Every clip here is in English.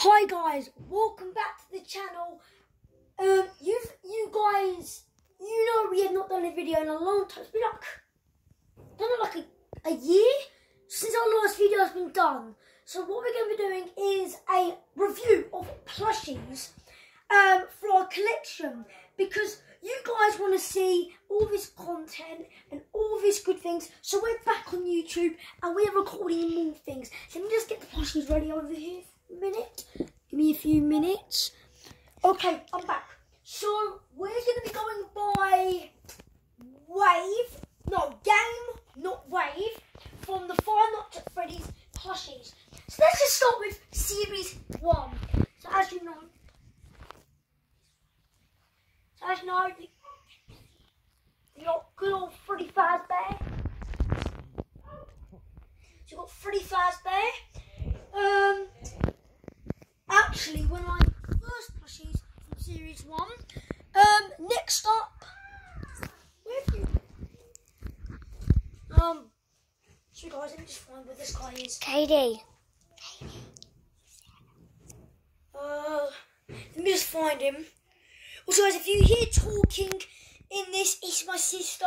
Hi guys, welcome back to the channel. Um, you you guys, you know we have not done a video in a long time. It's been like, it like a, a year since our last video has been done. So what we're going to be doing is a review of plushies um, for our collection because you guys want to see all this content and all these good things. So we're back on YouTube and we're recording more things. Let me just get the plushies ready over here minute. Give me a few minutes. Okay, I'm back. So we're going to be going by Wave, no, Game, not Wave, from the Five Nights at Freddy's plushies. So let's just start with Series 1. So as you know, so as you know, you got good old Freddy Fazbear. So you got Freddy Fazbear. Um, actually, when I first plushies from Series 1, um, next up, where have you? Um, so guys, let me just find where this guy is. Kaydee. Uh, let me just find him. Also, guys, if you hear talking in this, it's my sister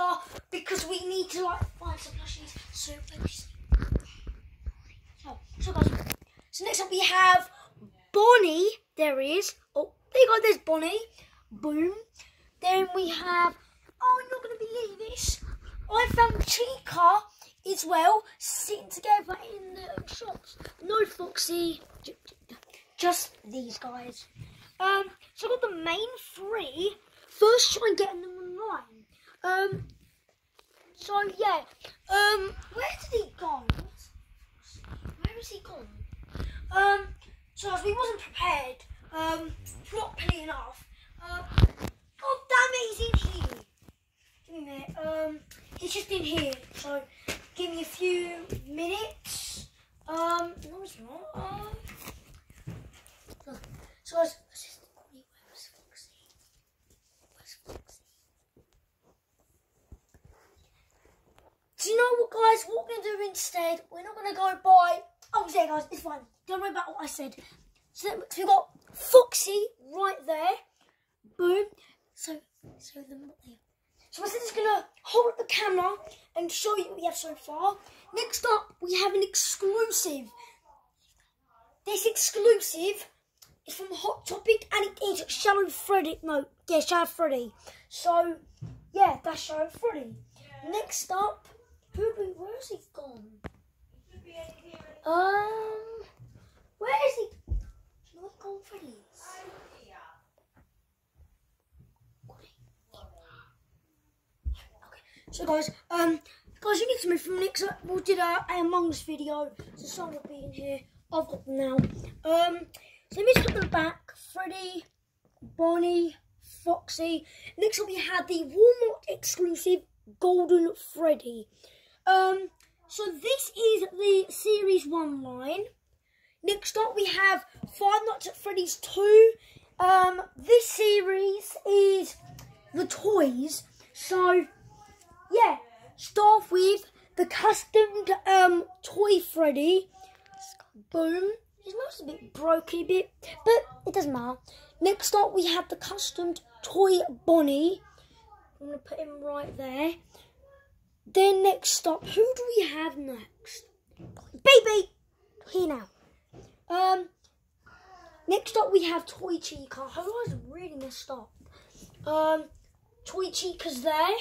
because we need to like find some plushies. So, so, so guys, so next up we have Bonnie. There is. Oh, there you go. There's Bonnie. Boom. Then we have. Oh, you're not gonna believe this. I found Chica as well, sitting together in the shops. No Foxy, just these guys. Um, so I got the main three. First, try getting them online. Um, so yeah. Um, where did he go? Where has he gone? Um, so we wasn't prepared, um, properly enough. Uh, oh damn it, he's in here. Give me a minute. Um, he's just in here. So give me a few minutes. Um, no, it's not. Um, so, I was, where's Foxy? Where's Foxy? Do you know what, guys? What we're gonna do instead? We're not gonna go by. Yeah, guys, it's fine. Don't worry about what I said. So, so we've got Foxy right there. Boom. So, so the so I'm just gonna hold up the camera and show you what we have so far. Next up, we have an exclusive. This exclusive is from Hot Topic and it is Shadow Freddy. No, yeah, Shadow Freddy. So, yeah, that's Shadow Freddy. Next up, who do we, where has he gone? Um, where is he? So guys, um, guys, you need to move from next. We did a Among Us video, so someone will be in here. I've got them now. Um, so let me just put them back. Freddy, Bonnie, Foxy. Next up, we had the Walmart exclusive Golden Freddy. Um, so this is the Series One line. Next up, we have Five Nights at Freddy's Two. Um, this series is the toys. So yeah, start with the customed um toy Freddy. Boom. His mouth's a bit broken a bit, but it doesn't matter. Next up, we have the customed toy Bonnie. I'm gonna put him right there. Then next up, who do we have next? Baby, here now. Um, next up we have Toy Chica. Her eyes really messed up. Um, Toy Chica's there.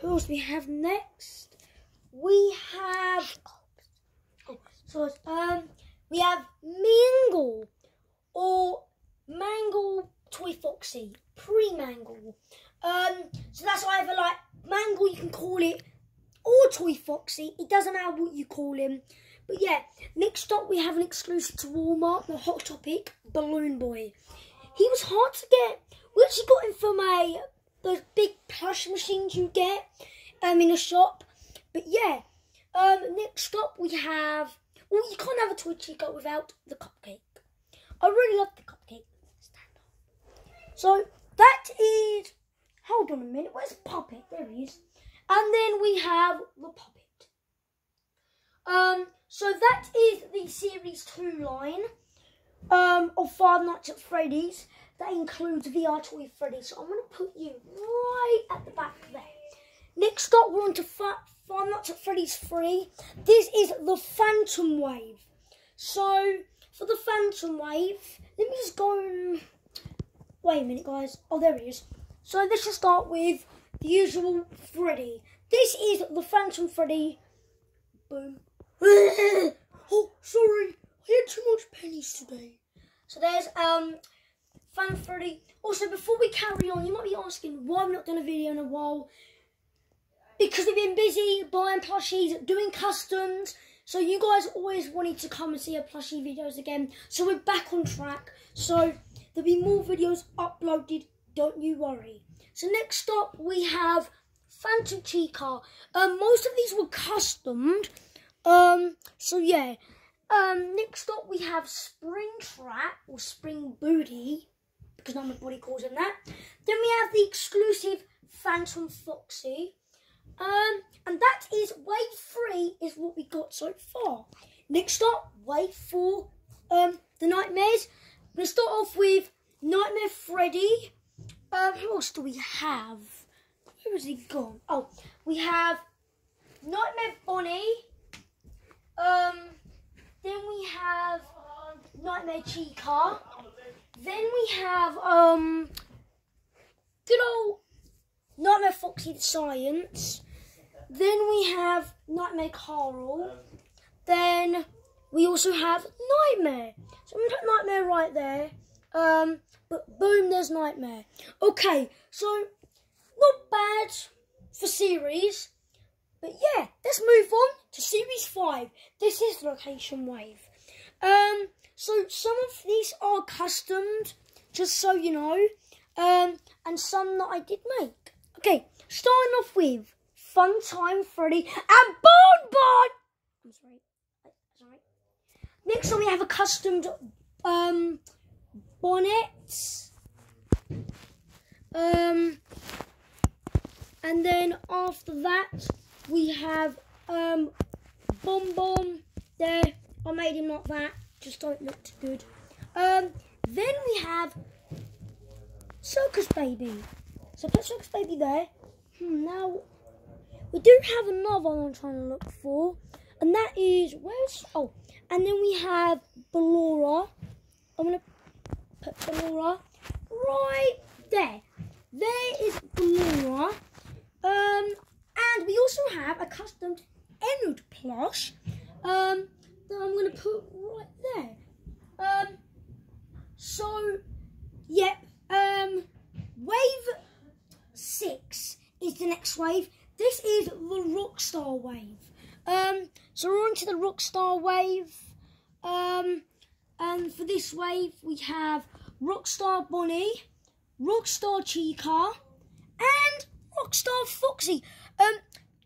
Who else we have next? We have oh, so um we have Mingle or Mangle Toy Foxy pre-Mangle. Um, so that's either like Mangle you can call it or Toy Foxy. It doesn't matter what you call him. But yeah, next up we have an exclusive to Walmart, the Hot Topic Balloon Boy. He was hard to get. We actually got him from a those big plush machines you get um, in a shop. But yeah, um, next up we have. Well, you can't have a toy chica without the cupcake. I really love the cupcake. Stand up. So that is. Hold on a minute. Where's Puppet? There he is. And then we have the puppet. Um. So that is the series two line. um, of Five Nights at Freddy's. That includes VR Toy Freddy. So I'm going to put you right at the back there. Next up, we're on to Five Nights at Freddy's 3. This is the Phantom Wave. So, for the Phantom Wave, let me just go... Wait a minute, guys. Oh, there he is. So let's just start with the usual Freddy. This is the Phantom Freddy. Boom. oh, sorry. I had too much pennies today. So there's um Phantom Freddy. Also, before we carry on, you might be asking why I've not done a video in a while. Because we've been busy buying plushies, doing customs. So you guys always wanted to come and see our plushie videos again. So we're back on track. So there'll be more videos uploaded. Don't you worry. So next up we have Phantom Chica. Um, most of these were customed. Um, so yeah. Um, next up we have Spring Trap or Spring Booty because nobody calls him that. Then we have the exclusive Phantom Foxy. Um, and that is wave three is what we got so far. Next up, wave four, um, the Nightmares. Gonna start off with Nightmare Freddy. Um, who else do we have? Where has he gone? Oh, we have Nightmare Bonnie. Um, then we have Nightmare Chica. Then we have um good old Nightmare Foxy the Science. Then we have Nightmare Carl. Then we also have Nightmare. So I'm gonna put Nightmare right there. Um, but boom, there's Nightmare. Okay, so not bad for series. But yeah, let's move on to series five. This is location wave. Um, so some of these are customed, just so you know, um, and some that I did make. Okay, starting off with Fun Time Freddy and Bon Bon. I'm sorry, sorry. Next one we have a customed um, bonnet. Um, and then after that we have um, Bon Bon there. I made him like that just don't look too good. Um, then we have Circus Baby. So put Circus Baby there. Hmm, now, we do have another one I'm trying to look for. And that is, where's, oh, and then we have Ballora. I'm going to put Ballora right there. There is Ballora. Um, and we also have a custom Ennard plush. Um, that I'm going to put right there. Um, so, yep, um, wave six is the next wave. This is the Rockstar wave. Um, so we're on to the Rockstar wave. Um, and for this wave, we have Rockstar Bunny, Rockstar Chica, and Rockstar Foxy. Um,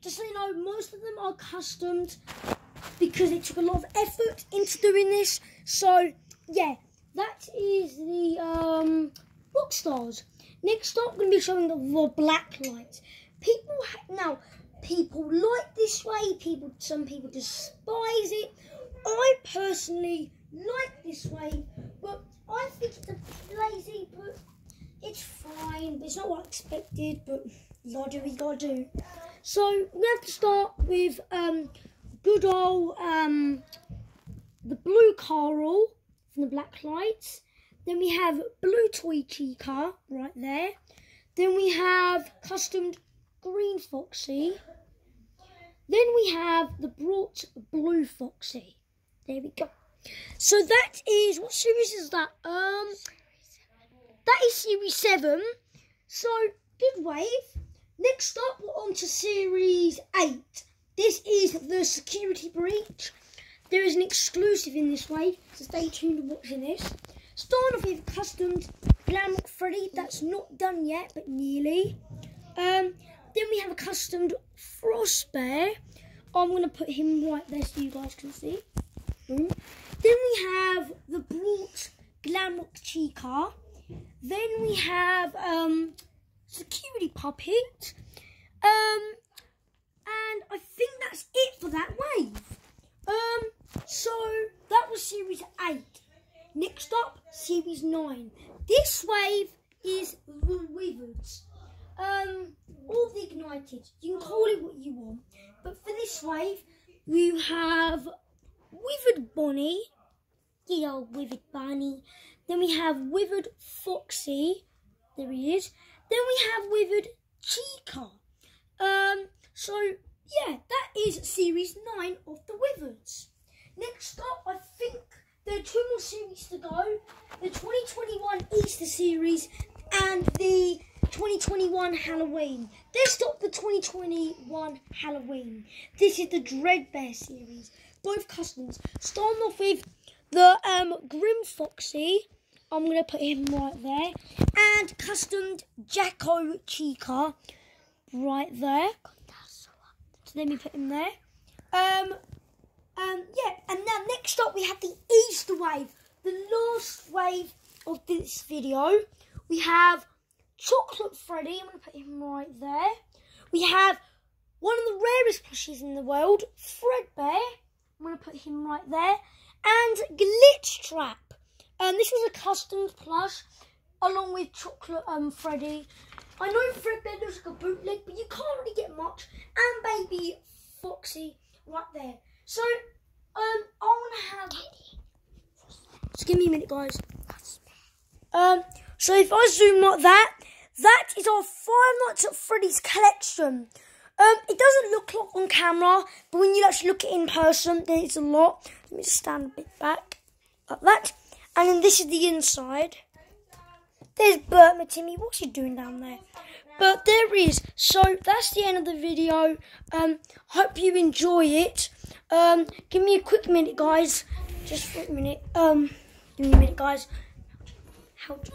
just so you know, most of them are customed because it took a lot of effort into doing this. So, yeah, that is the um, rock stars. Next up, I'm going to be showing the, the black lights. People, now, people like this way, people, some people despise it. I personally like this way, but I think it's a lazy, but it's fine. It's not what I expected, but gotta we gotta do. So, we have to start with um, good old um, the blue Carl from the Black Lights. Then we have blue Toy Chica right there. Then we have customed green Foxy. Then we have the brought blue Foxy. There we go. So that is what series is that? Um, that is series seven. So good wave. Next up, we're on to series eight. This is the security breach. There is an exclusive in this way, so stay tuned watching this. Starting off with customed Glamrock Freddy, that's not done yet, but nearly. Um, then we have a customed Frost Bear. I'm going to put him right there so you guys can see. Then we have the brought Glamrock Chica. Then we have um, Security Puppet. Um, and I think that's it for that wave. Um, so that was series eight. Next up, Series 9. This wave is the Wizards. Um, all the Ignited. You can call it what you want. But for this wave, you have Withered Bonnie. The old Withered Bunny. Then we have Withered Foxy. There he is. Then we have Withered Chica. Um, so, yeah, that is Series 9 of the Withers. Next up, I think there are two more series to go. The 2021 Easter series and the 2021 Halloween. Let's the 2021 Halloween. This is the Dreadbear series. Both customs. Starting off with the um, Grim Foxy. I'm going to put him right there. And customed Jack-O-Chica right there. So let me put him there. Um, um, yeah, and now next up we have the Easter wave, the last wave of this video. We have Chocolate Freddy, I'm going to put him right there. We have one of the rarest plushies in the world, Fredbear. I'm going to put him right there. And Glitch Trap. And um, this was a custom plush along with Chocolate um, Freddy. I know Fredbear looks like a bootleg, but you can't really get much. And Baby Foxy right there. So, um, I want to have. Just give me a minute, guys. Um, so if I zoom like that, that is our Five Nights at Freddy's collection. Um, it doesn't look like on camera, but when you actually look at it in person, then it's a lot. Let me just stand a bit back, like that. And then this is the inside. There's Bert Timmy. What's he doing down there? But there is. So that's the end of the video. Um, hope you enjoy it. Um, give me a quick minute, guys. Just for a minute. Um, give me a minute, guys. How do